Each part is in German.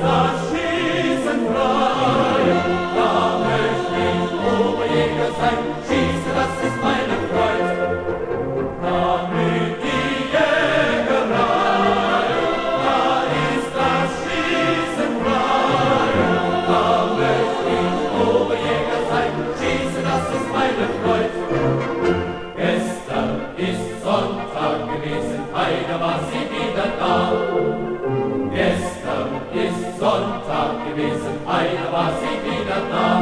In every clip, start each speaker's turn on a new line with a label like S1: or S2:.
S1: ist das Schießen frei. Maranatha.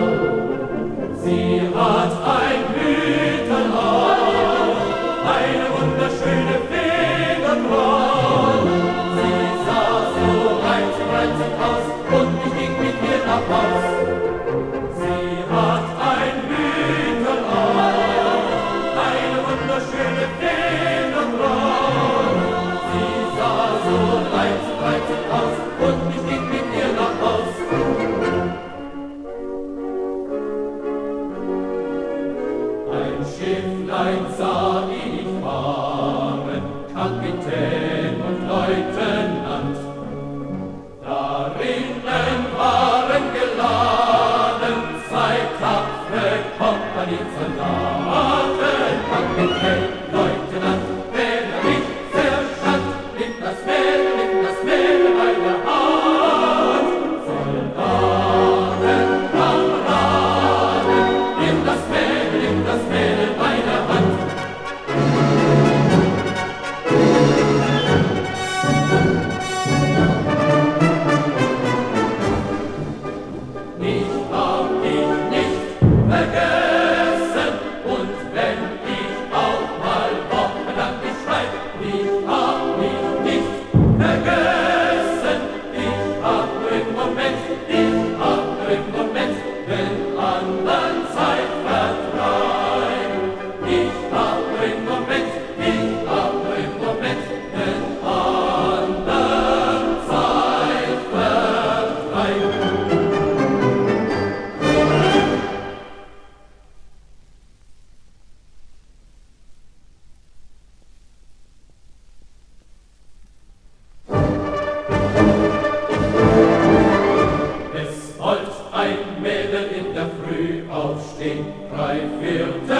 S1: I feel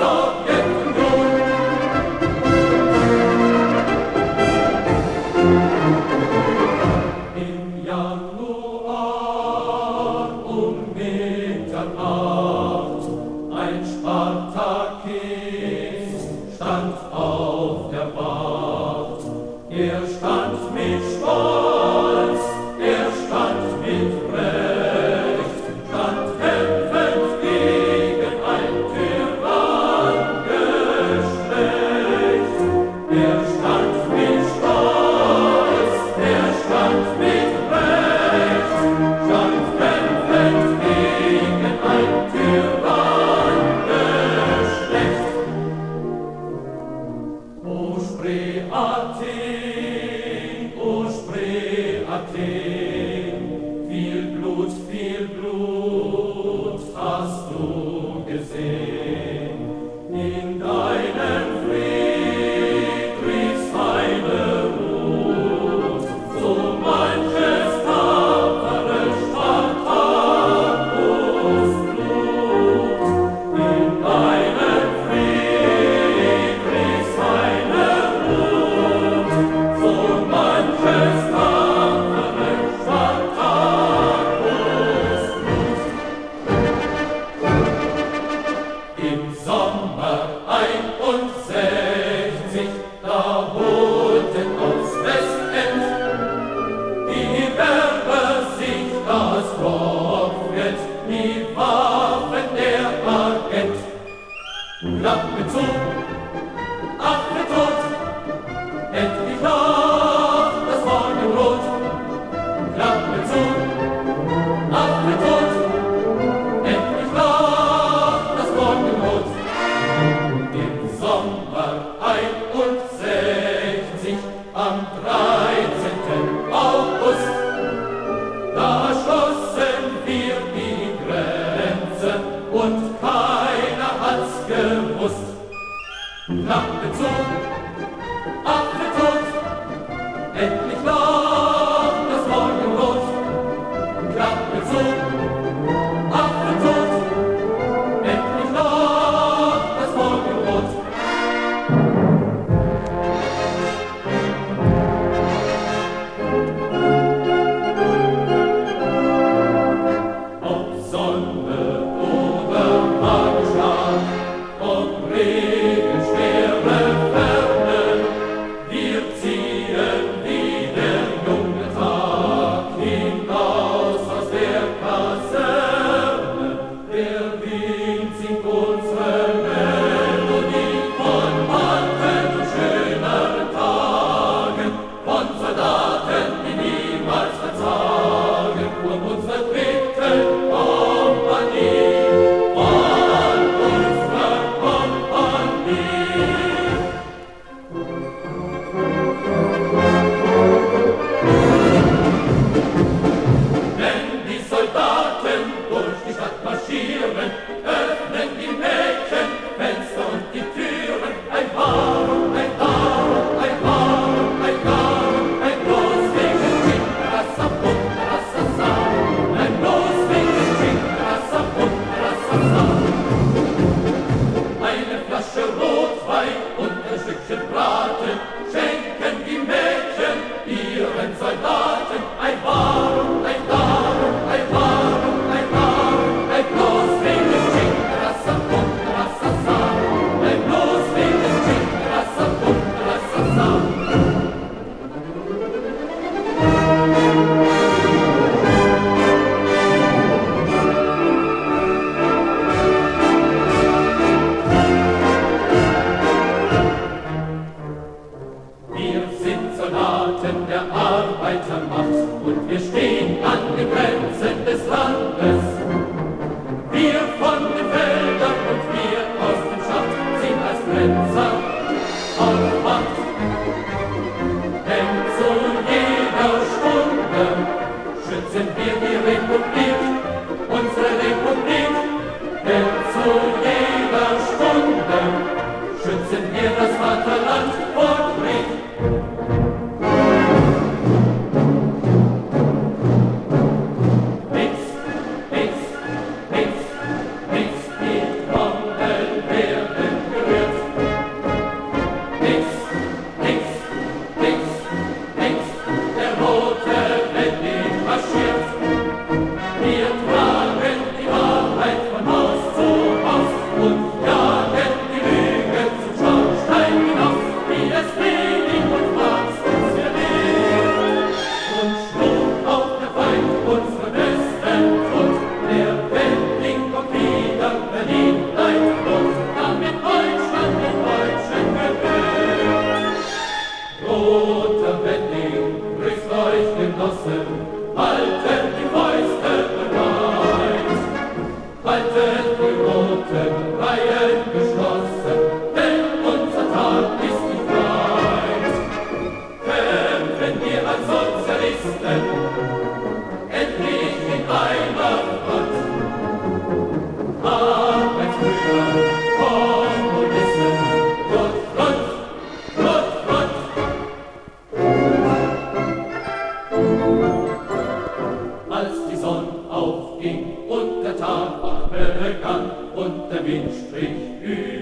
S1: Sansa.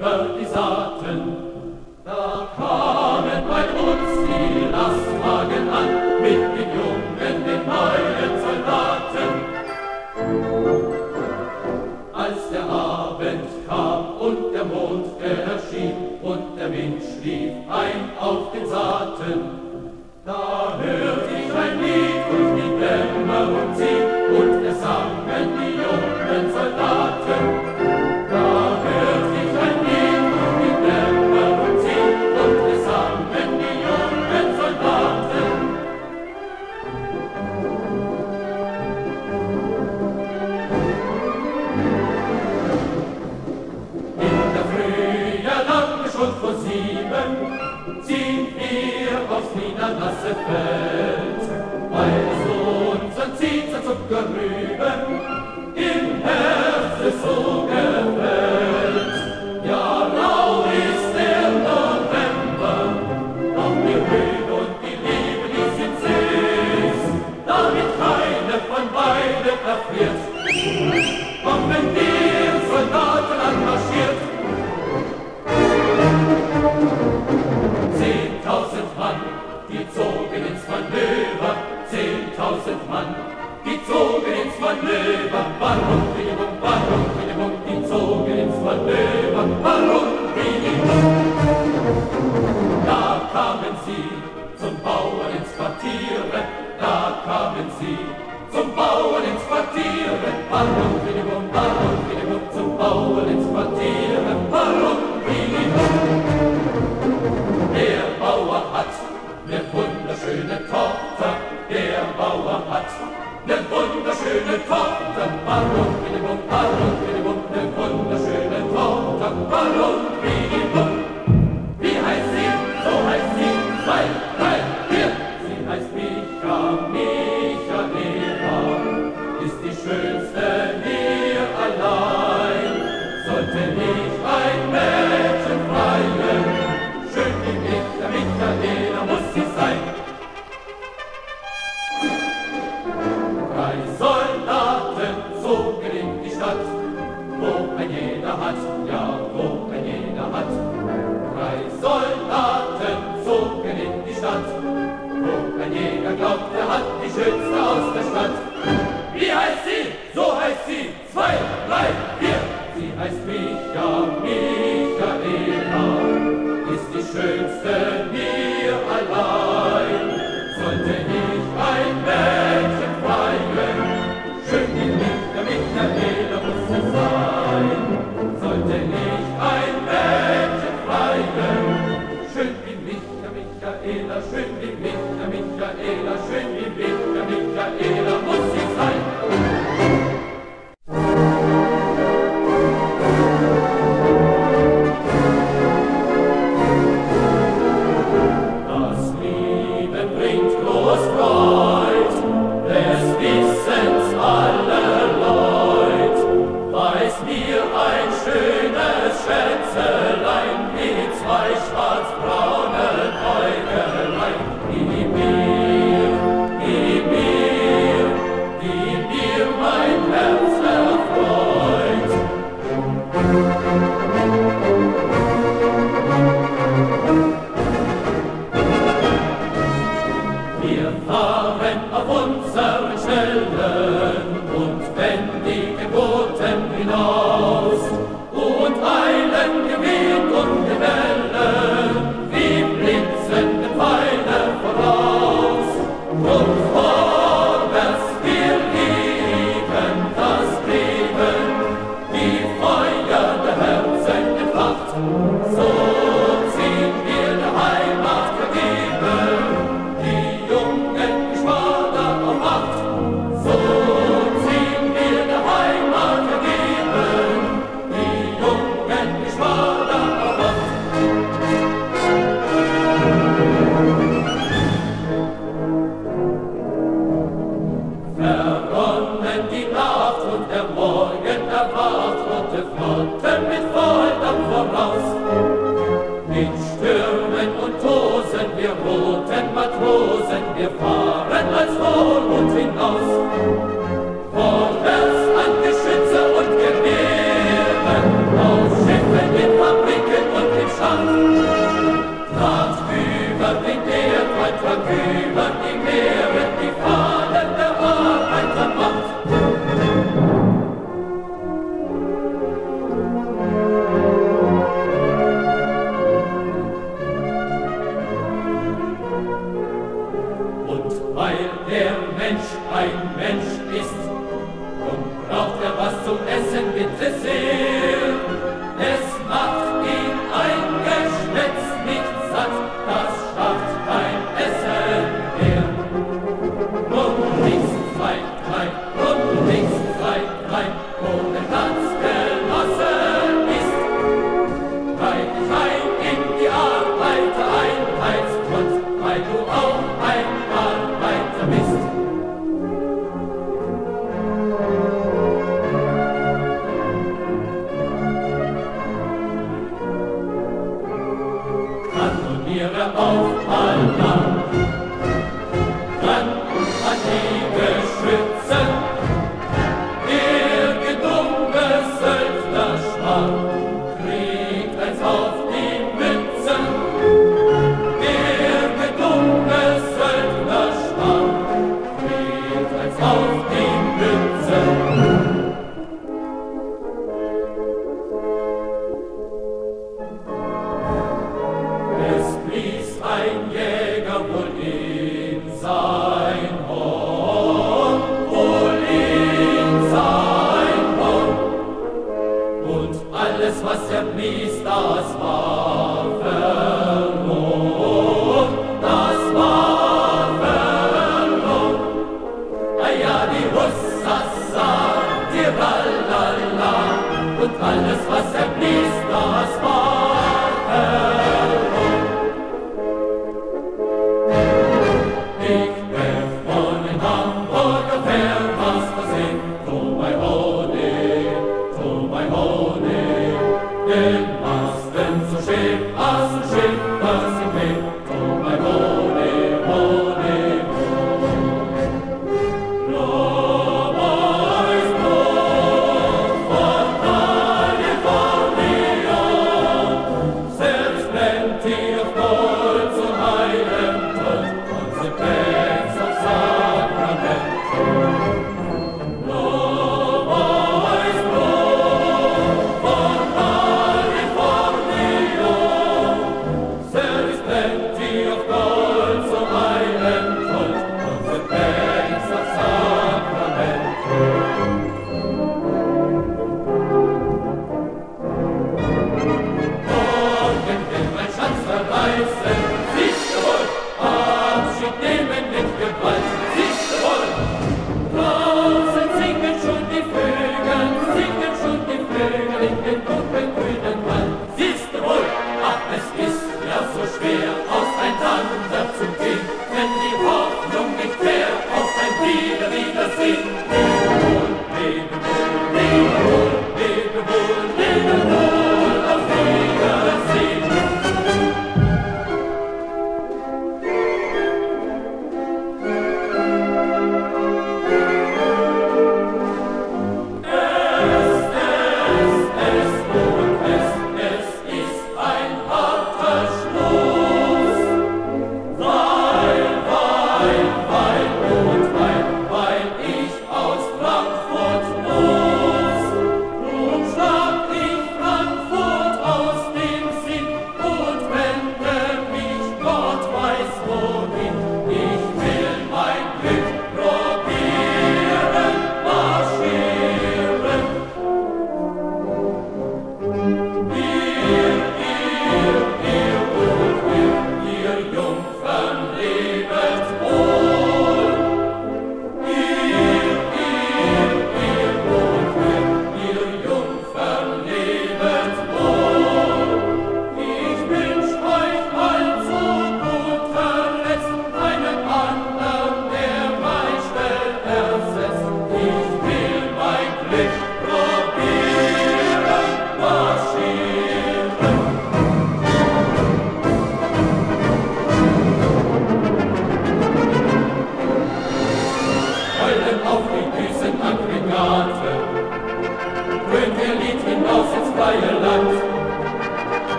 S1: Über die Saat.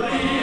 S1: Maria.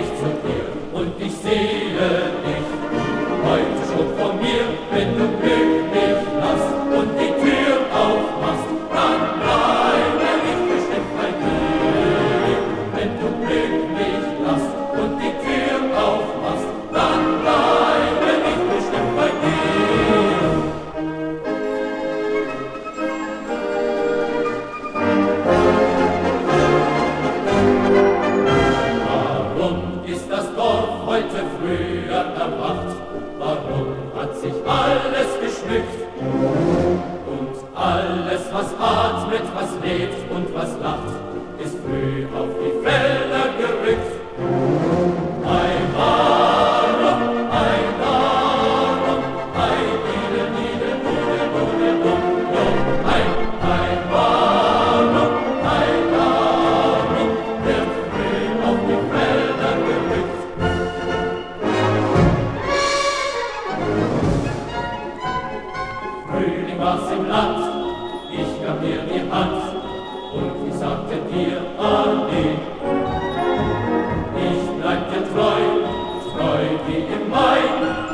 S1: Ich zu dir und ich sehe dich wie im Mai,